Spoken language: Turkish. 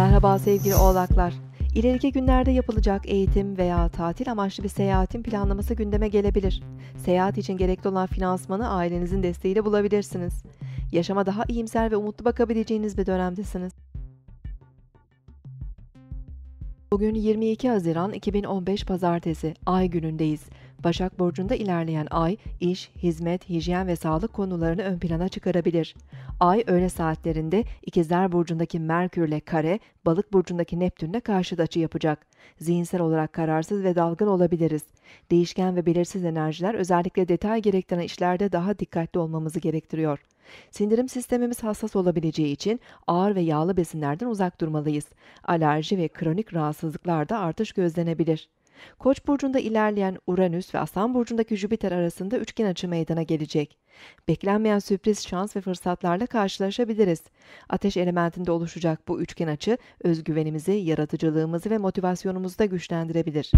Merhaba sevgili oğlaklar. İleriki günlerde yapılacak eğitim veya tatil amaçlı bir seyahatin planlaması gündeme gelebilir. Seyahat için gerekli olan finansmanı ailenizin desteğiyle bulabilirsiniz. Yaşama daha iyimser ve umutlu bakabileceğiniz bir dönemdesiniz. Bugün 22 Haziran 2015 Pazartesi, Ay günündeyiz. Başak Burcu'nda ilerleyen Ay, iş, hizmet, hijyen ve sağlık konularını ön plana çıkarabilir. Ay öğle saatlerinde İkizler Burcu'ndaki Merkürle kare, Balık Burcu'ndaki Neptün'le karşıt açı yapacak. Zihinsel olarak kararsız ve dalgın olabiliriz. Değişken ve belirsiz enerjiler özellikle detay gerektiren işlerde daha dikkatli olmamızı gerektiriyor. Sindirim sistemimiz hassas olabileceği için ağır ve yağlı besinlerden uzak durmalıyız. Alerji ve kronik rahatsızlıklarda artış gözlenebilir. Koç burcunda ilerleyen Uranüs ve Aslan burcundaki Jüpiter arasında üçgen açı meydana gelecek. Beklenmeyen sürpriz şans ve fırsatlarla karşılaşabiliriz. Ateş elementinde oluşacak bu üçgen açı özgüvenimizi, yaratıcılığımızı ve motivasyonumuzu da güçlendirebilir.